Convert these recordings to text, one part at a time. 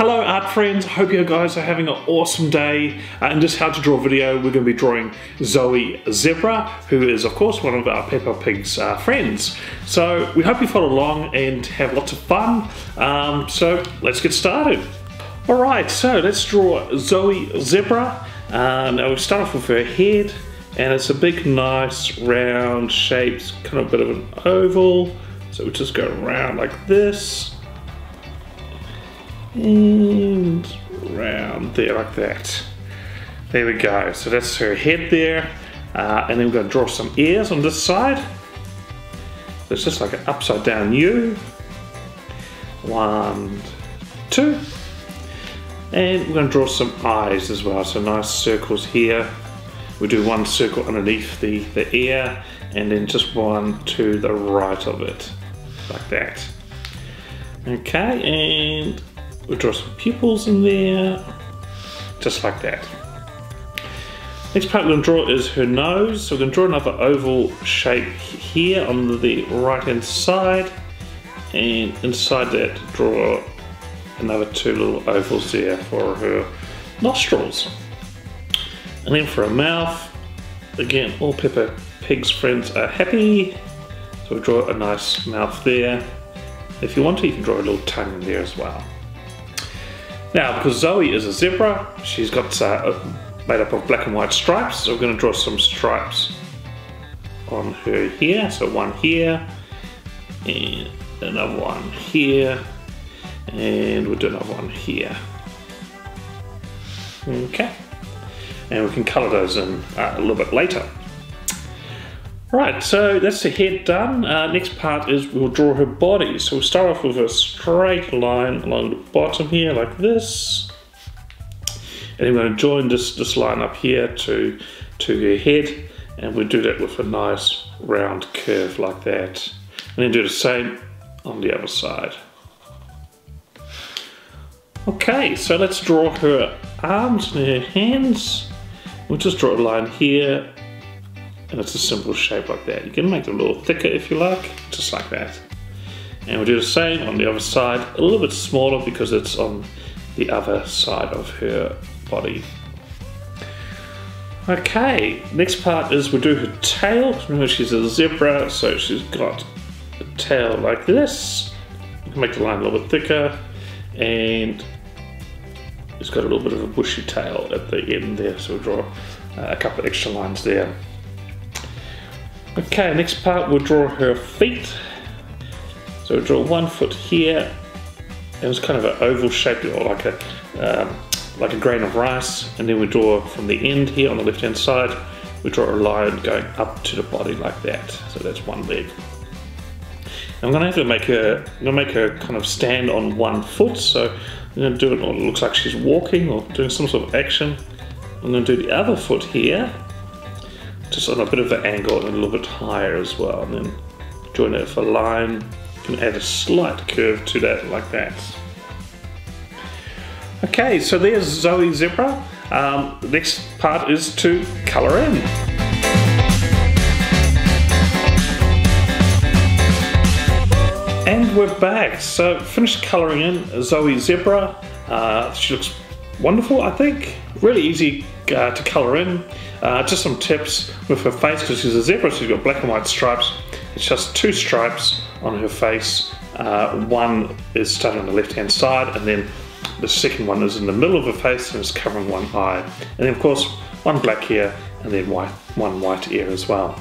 Hello art friends, hope you guys are having an awesome day. Uh, in this how to draw video, we're going to be drawing Zoe Zebra, who is of course one of our Peppa Pig's uh, friends. So we hope you follow along and have lots of fun. Um, so let's get started. Alright, so let's draw Zoe Zebra. Uh, now we start off with her head, and it's a big nice round shape, kind of a bit of an oval. So we just go around like this and round there like that. There we go. So that's her head there. Uh, and then we're going to draw some ears on this side. So it's just like an upside down U. One, two. And we're going to draw some eyes as well. So nice circles here. We do one circle underneath the, the ear and then just one to the right of it, like that. Okay, and We'll draw some pupils in there, just like that. Next part we're going to draw is her nose. So we're going to draw another oval shape here on the right hand side. And inside that draw another two little ovals there for her nostrils. And then for a mouth, again, all Peppa Pig's friends are happy. So we draw a nice mouth there. If you want to, you can draw a little tongue in there as well. Now, because Zoe is a zebra, she's got uh, made up of black and white stripes, so we're going to draw some stripes on her here. So one here, and another one here, and we'll do another one here. Okay, and we can colour those in uh, a little bit later. Right, so that's the head done. Uh, next part is we'll draw her body. So we'll start off with a straight line along the bottom here, like this. And then we're going to join this, this line up here to, to her head. And we'll do that with a nice round curve like that. And then do the same on the other side. Okay, so let's draw her arms and her hands. We'll just draw a line here and it's a simple shape like that. You can make it a little thicker if you like, just like that. And we'll do the same on the other side, a little bit smaller because it's on the other side of her body. Okay, next part is we'll do her tail. Remember she's a zebra, so she's got a tail like this. You can make the line a little bit thicker and it's got a little bit of a bushy tail at the end there, so we'll draw uh, a couple of extra lines there. Okay, next part we'll draw her feet. So we'll draw one foot here, and it's kind of an oval shape, or like a um, like a grain of rice. And then we draw from the end here on the left hand side, we draw a line going up to the body like that. So that's one leg. I'm gonna have to make her, I'm gonna make her kind of stand on one foot. So I'm gonna do it, or it looks like she's walking or doing some sort of action. I'm gonna do the other foot here just on a bit of an angle and a little bit higher as well. And then join it with a line. Can add a slight curve to that like that. Okay, so there's Zoe Zebra. Um, next part is to colour in. And we're back. So finished colouring in Zoe Zebra. Uh, she looks wonderful, I think. Really easy uh, to colour in. Uh, just some tips with her face because she's a zebra, she's got black and white stripes. It's just two stripes on her face. Uh, one is starting on the left hand side, and then the second one is in the middle of her face and is covering one eye. And then, of course, one black ear and then white, one white ear as well.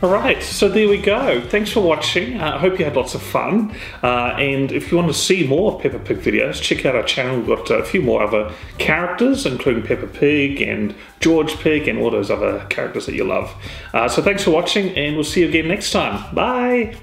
Alright, so there we go. Thanks for watching. Uh, I hope you had lots of fun. Uh, and if you want to see more Peppa Pig videos, check out our channel. We've got a few more other characters, including Peppa Pig and George Pig and all those other characters that you love. Uh, so thanks for watching, and we'll see you again next time. Bye!